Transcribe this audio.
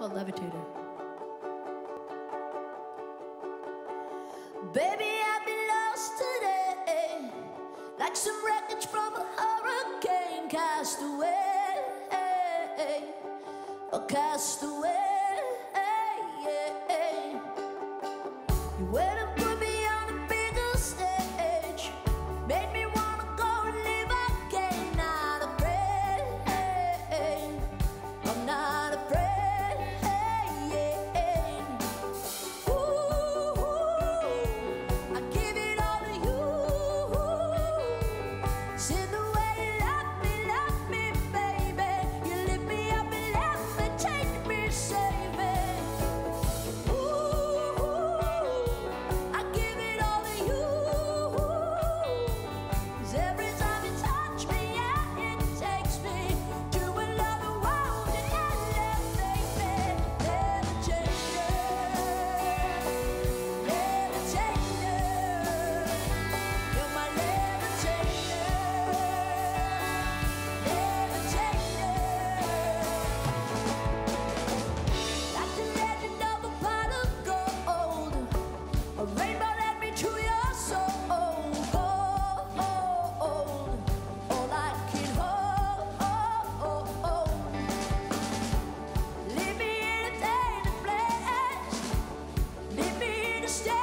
called Levitator. Baby, I've been lost today, like some wreckage from a hurricane, cast away, oh, cast away. You understand.